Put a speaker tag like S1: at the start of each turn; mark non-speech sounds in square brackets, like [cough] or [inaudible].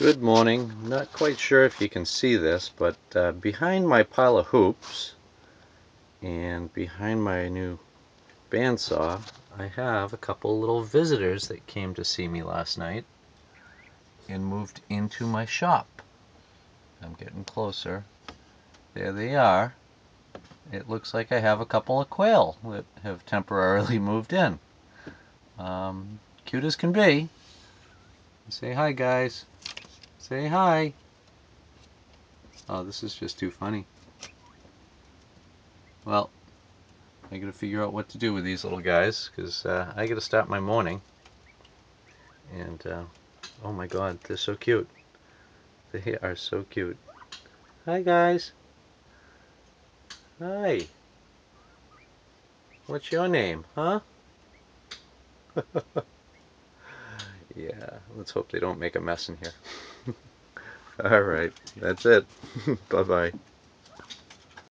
S1: Good morning. Not quite sure if you can see this, but uh, behind my pile of hoops and behind my new bandsaw, I have a couple little visitors that came to see me last night and moved into my shop. I'm getting closer. There they are. It looks like I have a couple of quail that have temporarily [laughs] moved in. Um, cute as can be. Say hi, guys. Say hi. Oh, this is just too funny. Well, I gotta figure out what to do with these little guys because uh, I gotta start my morning. And uh, oh my god, they're so cute. They are so cute. Hi guys. Hi. What's your name, huh? [laughs] yeah, let's hope they don't make a mess in here. [laughs] All right, that's it. [laughs] Bye-bye.